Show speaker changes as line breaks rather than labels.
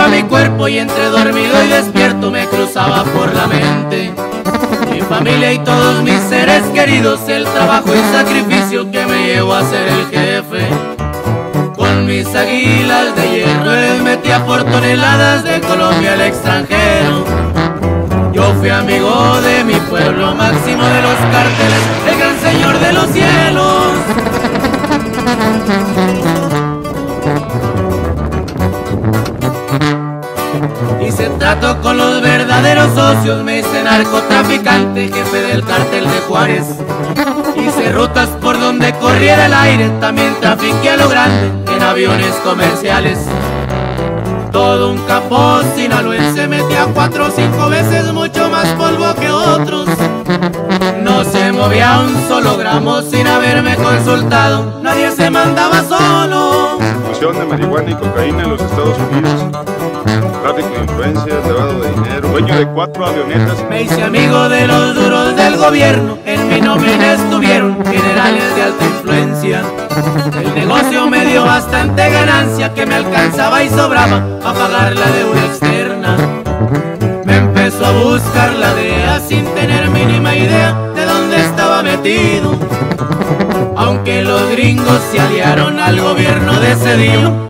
a mi cuerpo y entre dormido y despierto me cruzaba por la mente. Mi familia y todos mis seres queridos, el trabajo y sacrificio que me llevó a ser el jefe. Con mis águilas de hierro les metía por toneladas de Colombia al extranjero. Yo fui amigo de mi pueblo, máximo de los cárteles, Hice trato con los verdaderos socios, me hice narcotraficante, jefe del cartel de Juárez. Hice rutas por donde corriera el aire, también trafiqué a lo grande en aviones comerciales. Todo un capó sinaloense metía cuatro o cinco veces mucho más polvo que otros. No se movía un solo gramo sin haberme consultado, nadie se mandaba solo.
Fusión de marihuana y cocaína en los Estados Unidos. De cuatro avionetas.
Me hice amigo de los duros del gobierno, en mi nómina estuvieron generales de alta influencia. El negocio me dio bastante ganancia que me alcanzaba y sobraba a pagar la deuda externa. Me empezó a buscar la DEA sin tener mínima idea de dónde estaba metido. Aunque los gringos se aliaron al gobierno de día,